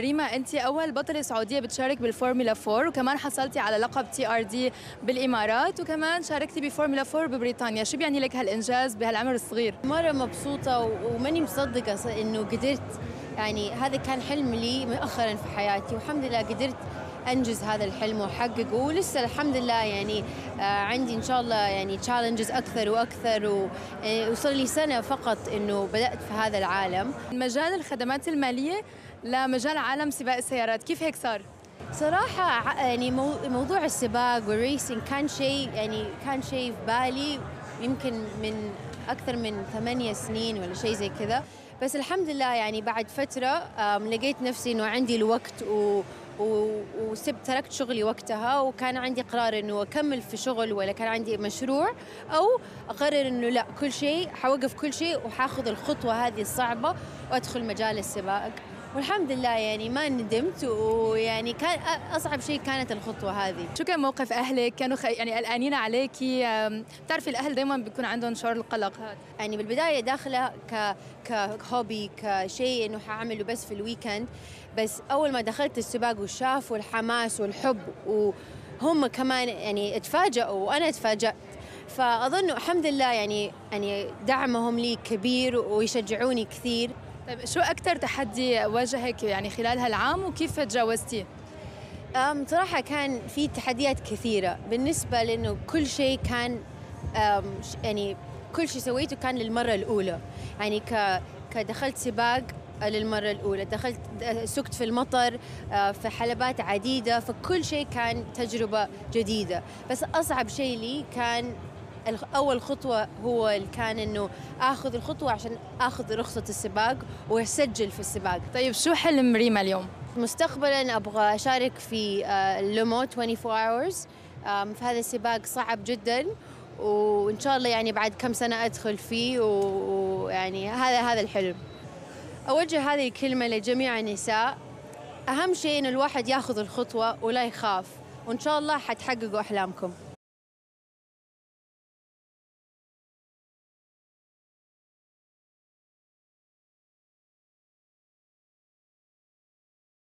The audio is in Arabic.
ريما انت أول بطله سعودية بتشارك بالفورمولا 4 وكمان حصلتي على لقب TRD بالإمارات وكمان شاركتي بفورمولا 4 ببريطانيا. شو بيعني لك هالإنجاز بهالعمر الصغير؟ مرة مبسوطة و- وماني مصدقة ص- إنه قدرت يعني هذا كان حلم لي مؤخرا في حياتي والحمد لله قدرت أنجز هذا الحلم وأحققه. ولسه الحمد لله يعني آه عندي إن شاء الله يعني challenges أكثر وأكثر وصار لي سنة فقط إنه بدأت في هذا العالم. مجال الخدمات المالية لمجال عالم سباق السيارات. كيف هيك صار؟ صراحة يعني مو- موضوع السباق والريسنج كان شيء يعني كان شيء في بالي يمكن من أكثر من ثمانية سنين ولا شيء زي كذا. بس الحمد لله يعني بعد فترة لقيت نفسي إنه عندي الوقت و و- وسبت تركت شغلي وقتها وكان عندي قرار إنه أكمل في شغل ولا كان عندي مشروع أو أقرر إنه لا كل شيء حوقف كل شيء وحاخذ الخطوة هذه الصعبة وأدخل مجال السباق. والحمد لله يعني ما ندمت ويعني كان أصعب شيء كانت الخطوة هذه. شو كان موقف أهلك؟ كانوا خ... يعني قلقانين عليكي. بتعرفي الأهل دائما بيكون عندهم شعور القلق هذا. يعني بالبداية داخلة ك كهوبي كشيء إنه حأعمله بس في الويكند. بس أول ما دخلت السباق وشافوا الحماس والحب وهم كمان يعني اتفاجئوا وأنا اتفاجأت. فأظن الحمد لله يعني يعني دعمهم لي كبير ويشجعوني كثير. طيب شو أكثر تحدي واجهك يعني خلال هالعام وكيف تجاوزتيه أم صراحة كان في تحديات كثيرة بالنسبة لأنه كل شيء كان يعني كل شيء سويته كان للمرة الأولى. يعني ك كدخلت سباق للمرة الأولى دخلت سكت في المطر آه، في حلبات عديدة فكل شيء كان تجربة جديدة. بس أصعب شيء لي كان أول خطوة هو اللي كان إنه آخذ الخطوة عشان آخذ رخصة السباق وأسجل في السباق. طيب شو حلم ريما اليوم؟ مستقبلا أبغى أشارك في آه، اللومو 24 hours. في هذا السباق صعب جدا وإن شاء الله يعني بعد كم سنة أدخل فيه ويعني هذا هذا الحلم. أوجه هذه الكلمة لجميع النساء. أهم شيء ان الواحد ياخذ الخطوة ولا يخاف وإن شاء الله حتحققوا أحلامكم.